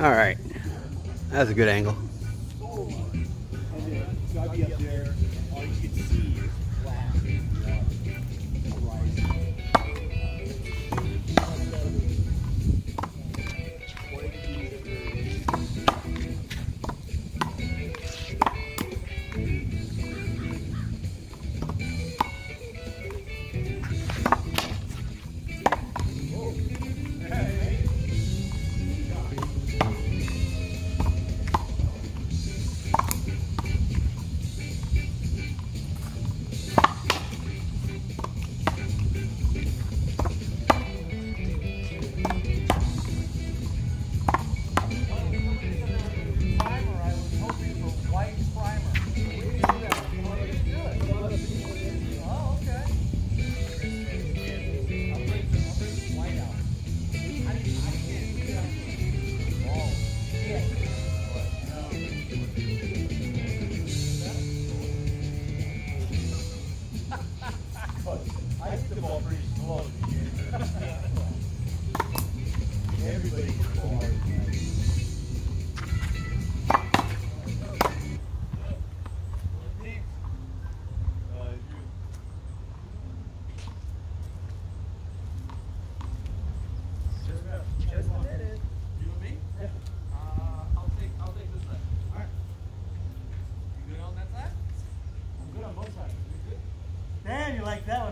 All right. That's a good angle. Like that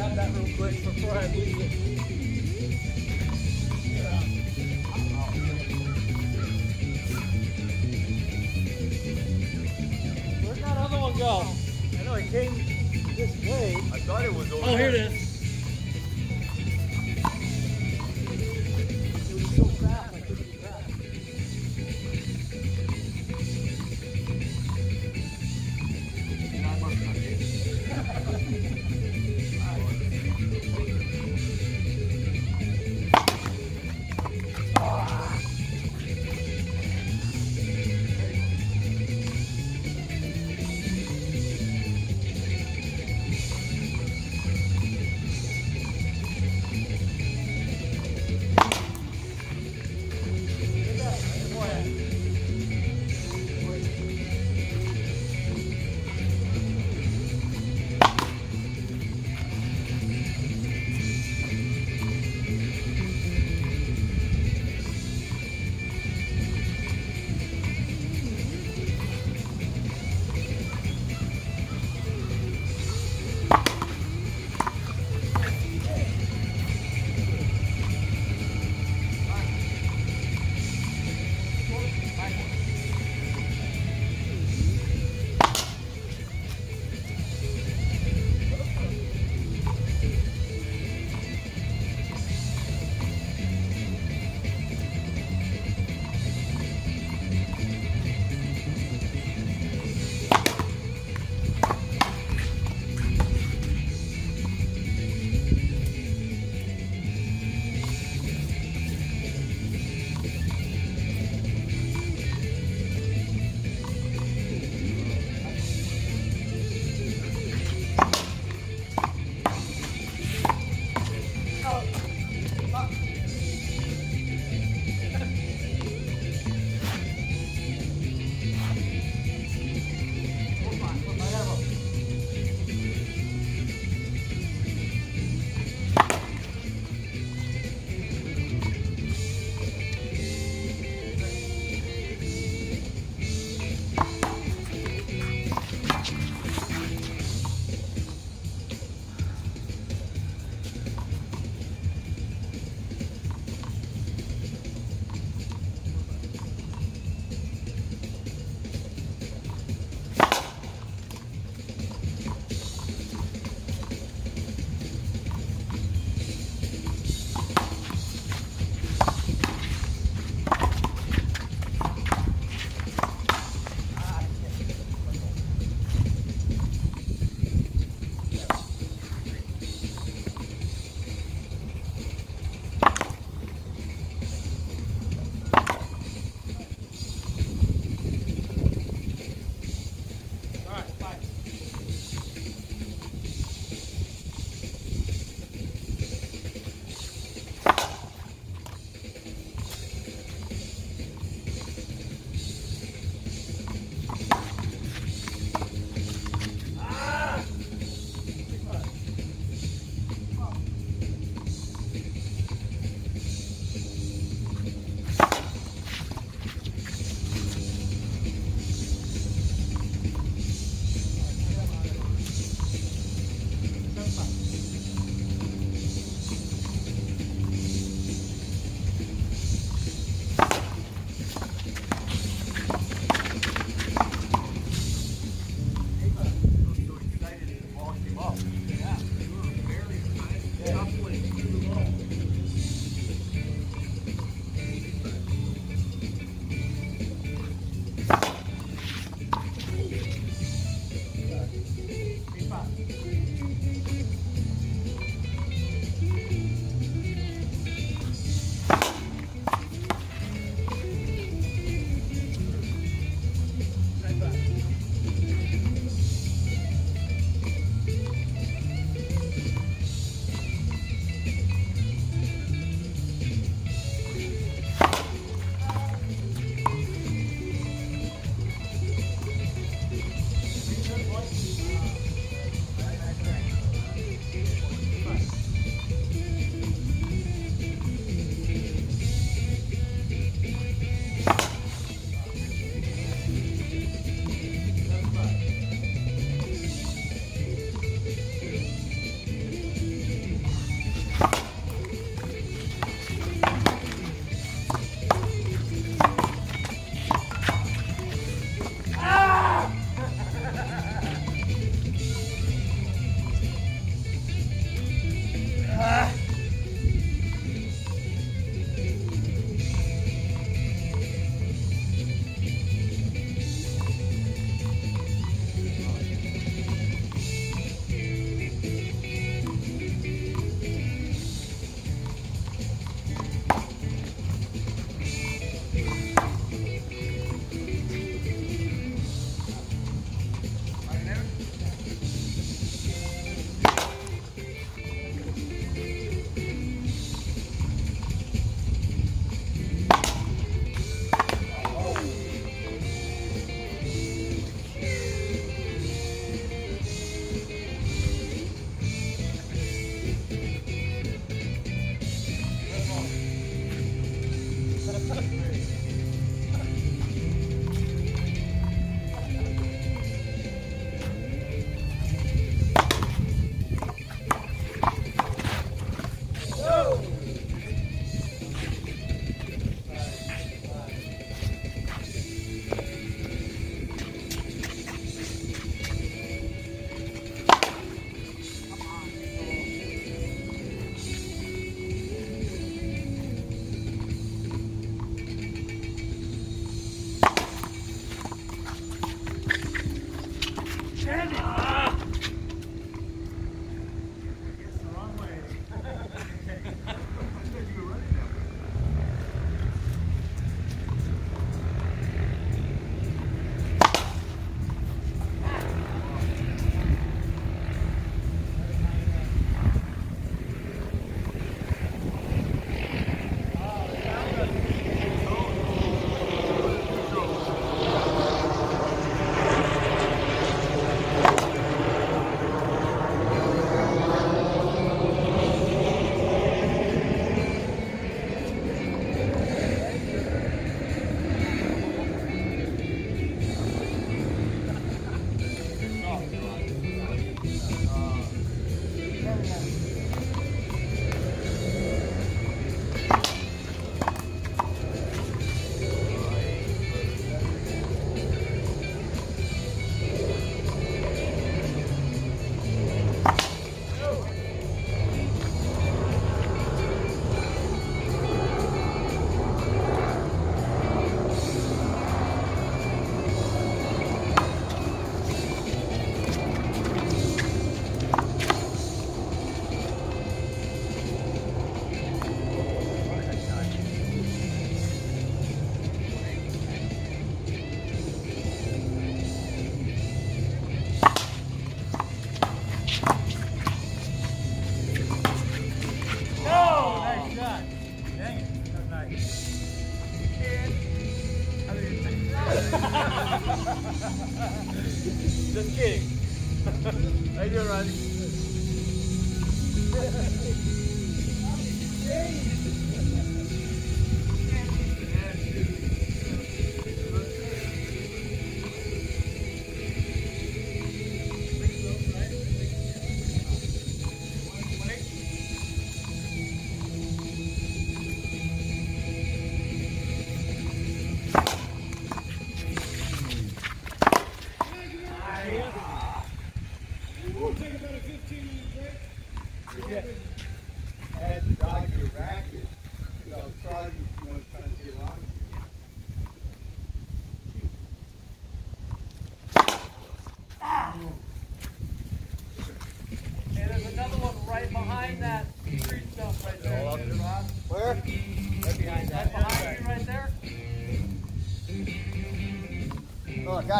quick before I leave. Where'd that other one go? I know it came this way. I thought it was over Oh, here it is.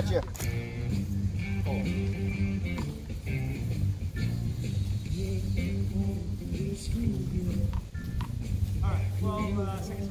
got you. All right, 12 uh, seconds.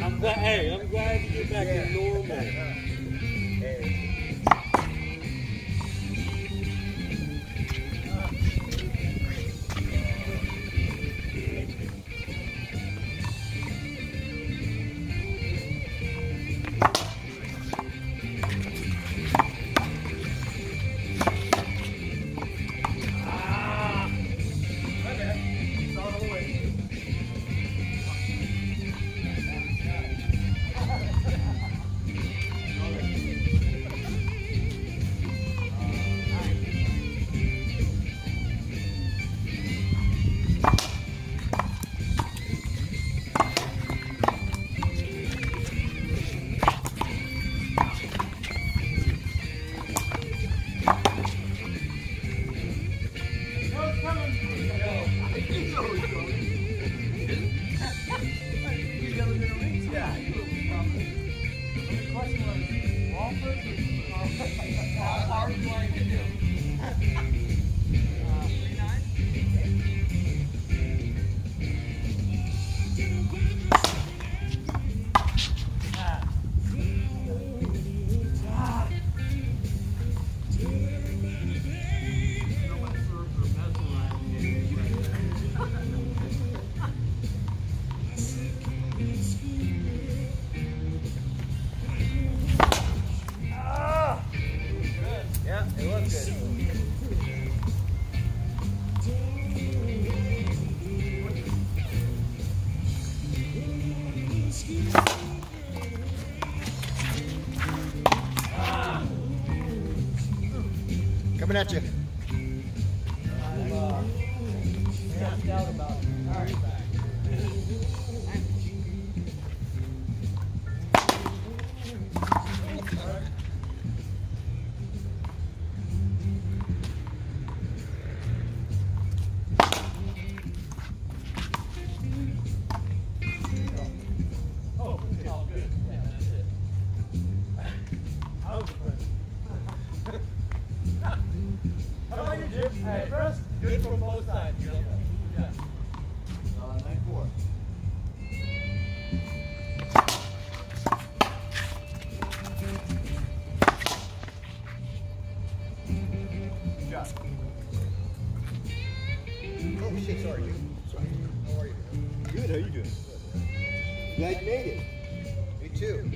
I'm glad. Hey, I'm glad you get back yeah. to normal. coming at you. Oh shit, sorry, dude. Sorry. How are you? Good, how you doing? Glad you made it. Me too.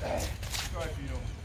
Try if you don't.